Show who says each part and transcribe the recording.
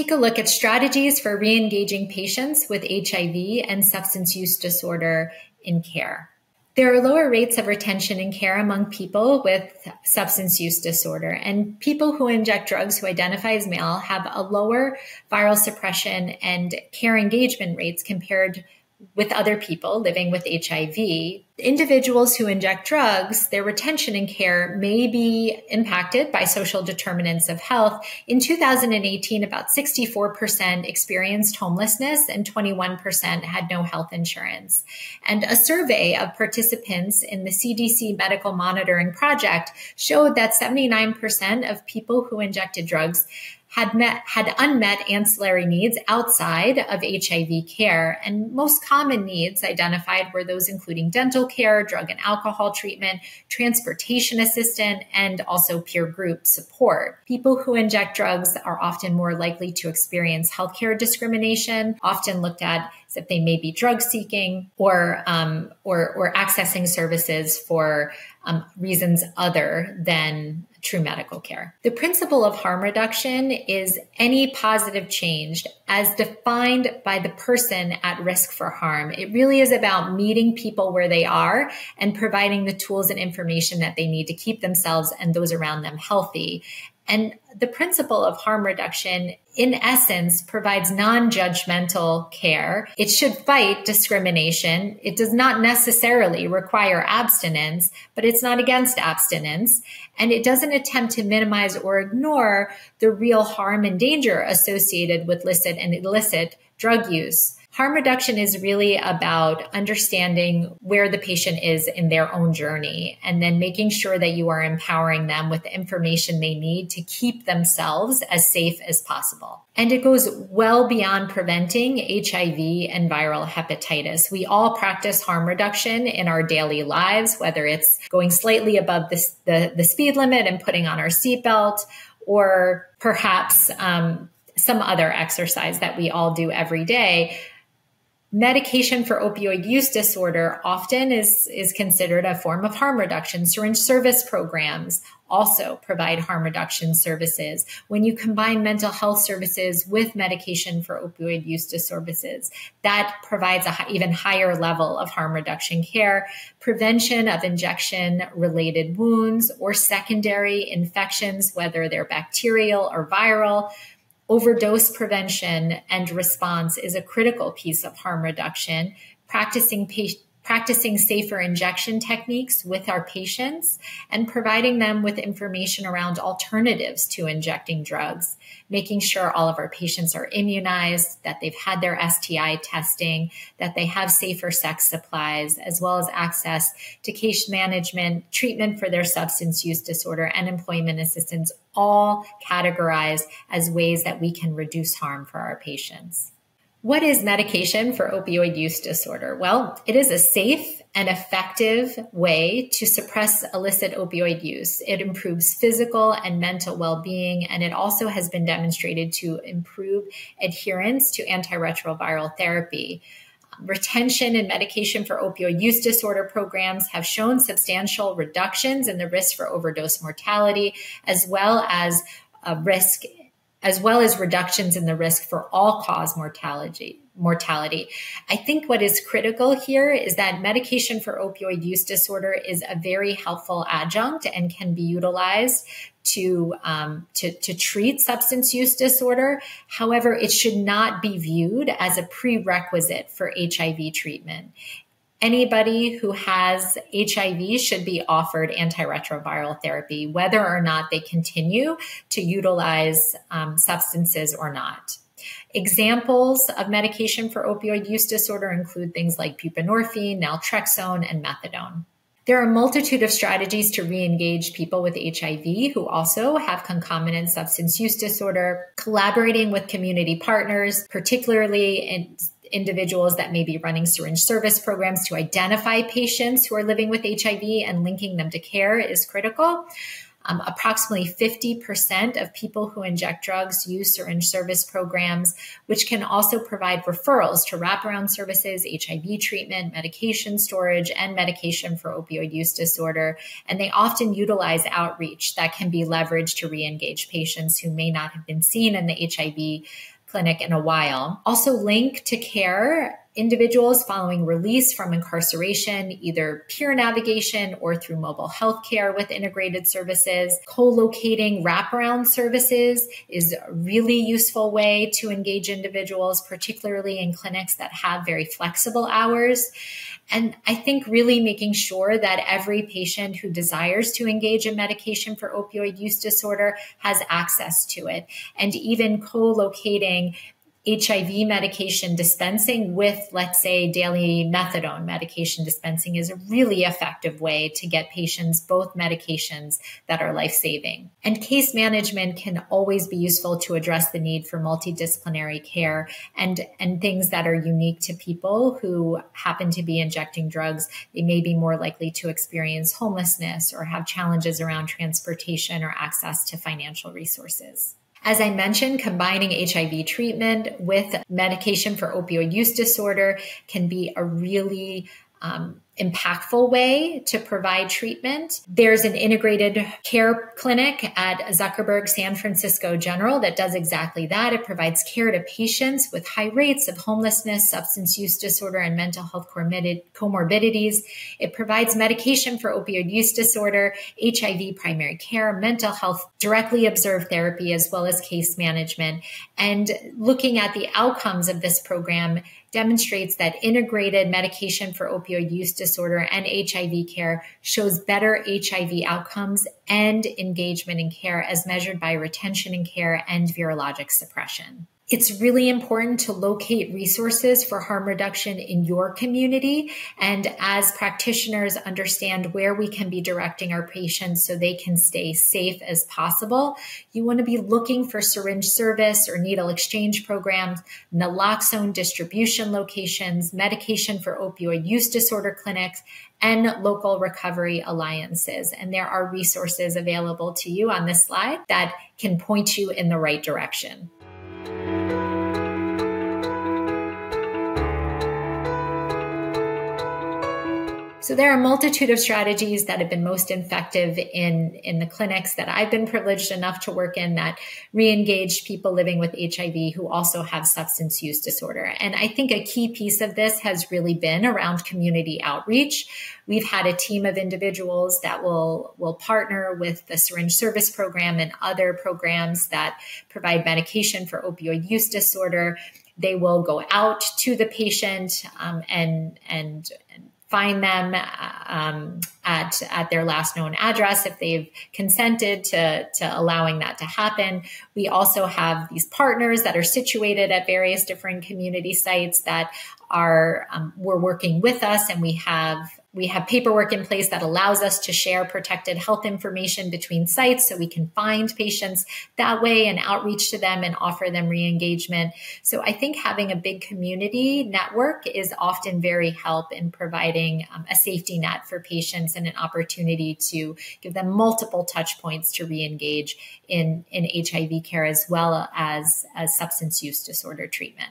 Speaker 1: take a look at strategies for re-engaging patients with HIV and substance use disorder in care. There are lower rates of retention in care among people with substance use disorder, and people who inject drugs who identify as male have a lower viral suppression and care engagement rates compared with other people living with HIV. Individuals who inject drugs, their retention and care may be impacted by social determinants of health. In 2018, about 64% experienced homelessness and 21% had no health insurance. And a survey of participants in the CDC medical monitoring project showed that 79% of people who injected drugs had met had unmet ancillary needs outside of HIV care and most common needs identified were those including dental care, drug and alcohol treatment, transportation assistance and also peer group support. People who inject drugs are often more likely to experience healthcare discrimination, often looked at as if they may be drug seeking or um, or, or accessing services for um, reasons other than true medical care. The principle of harm reduction is any positive change as defined by the person at risk for harm. It really is about meeting people where they are and providing the tools and information that they need to keep themselves and those around them healthy. And the principle of harm reduction, in essence, provides non judgmental care. It should fight discrimination. It does not necessarily require abstinence, but it's not against abstinence. And it doesn't attempt to minimize or ignore the real harm and danger associated with licit and illicit drug use. Harm reduction is really about understanding where the patient is in their own journey and then making sure that you are empowering them with the information they need to keep themselves as safe as possible. And it goes well beyond preventing HIV and viral hepatitis. We all practice harm reduction in our daily lives, whether it's going slightly above the, the, the speed limit and putting on our seatbelt, or perhaps um, some other exercise that we all do every day medication for opioid use disorder often is, is considered a form of harm reduction. Syringe service programs also provide harm reduction services. When you combine mental health services with medication for opioid use disorders, that provides a even higher level of harm reduction care. Prevention of injection related wounds or secondary infections, whether they're bacterial or viral, Overdose prevention and response is a critical piece of harm reduction. Practicing patient practicing safer injection techniques with our patients and providing them with information around alternatives to injecting drugs, making sure all of our patients are immunized, that they've had their STI testing, that they have safer sex supplies, as well as access to case management, treatment for their substance use disorder, and employment assistance, all categorized as ways that we can reduce harm for our patients. What is medication for opioid use disorder? Well, it is a safe and effective way to suppress illicit opioid use. It improves physical and mental well being, and it also has been demonstrated to improve adherence to antiretroviral therapy. Retention and medication for opioid use disorder programs have shown substantial reductions in the risk for overdose mortality, as well as a risk as well as reductions in the risk for all cause mortality mortality. I think what is critical here is that medication for opioid use disorder is a very helpful adjunct and can be utilized to, um, to, to treat substance use disorder. However, it should not be viewed as a prerequisite for HIV treatment anybody who has HIV should be offered antiretroviral therapy, whether or not they continue to utilize um, substances or not. Examples of medication for opioid use disorder include things like buprenorphine, naltrexone, and methadone. There are a multitude of strategies to re-engage people with HIV who also have concomitant substance use disorder, collaborating with community partners, particularly in individuals that may be running syringe service programs to identify patients who are living with HIV and linking them to care is critical. Um, approximately 50% of people who inject drugs use syringe service programs, which can also provide referrals to wraparound services, HIV treatment, medication storage, and medication for opioid use disorder. And they often utilize outreach that can be leveraged to re engage patients who may not have been seen in the HIV clinic in a while. Also, link to care individuals following release from incarceration, either peer navigation or through mobile health care with integrated services. Co-locating wraparound services is a really useful way to engage individuals, particularly in clinics that have very flexible hours. And I think really making sure that every patient who desires to engage in medication for opioid use disorder has access to it. And even co-locating HIV medication dispensing with, let's say, daily methadone medication dispensing is a really effective way to get patients both medications that are life saving. And case management can always be useful to address the need for multidisciplinary care and, and things that are unique to people who happen to be injecting drugs. They may be more likely to experience homelessness or have challenges around transportation or access to financial resources. As I mentioned, combining HIV treatment with medication for opioid use disorder can be a really um, impactful way to provide treatment. There's an integrated care clinic at Zuckerberg San Francisco General that does exactly that. It provides care to patients with high rates of homelessness, substance use disorder, and mental health comorbidities. It provides medication for opioid use disorder, HIV primary care, mental health, directly observed therapy, as well as case management. And looking at the outcomes of this program demonstrates that integrated medication for opioid use disorder and HIV care shows better HIV outcomes and engagement in care as measured by retention in care and virologic suppression. It's really important to locate resources for harm reduction in your community. And as practitioners understand where we can be directing our patients so they can stay safe as possible, you want to be looking for syringe service or needle exchange programs, naloxone distribution locations, medication for opioid use disorder clinics, and local recovery alliances. And there are resources available to you on this slide that can point you in the right direction. So there are a multitude of strategies that have been most effective in, in the clinics that I've been privileged enough to work in that re-engage people living with HIV who also have substance use disorder. And I think a key piece of this has really been around community outreach. We've had a team of individuals that will, will partner with the syringe service program and other programs that provide medication for opioid use disorder they will go out to the patient um, and and find them um, at at their last known address if they've consented to to allowing that to happen. We also have these partners that are situated at various different community sites that are um, we're working with us, and we have we have paperwork in place that allows us to share protected health information between sites so we can find patients that way and outreach to them and offer them re-engagement. So I think having a big community network is often very help in providing um, a safety net for patients and an opportunity to give them multiple touch points to re-engage in, in HIV care as well as, as substance use disorder treatment.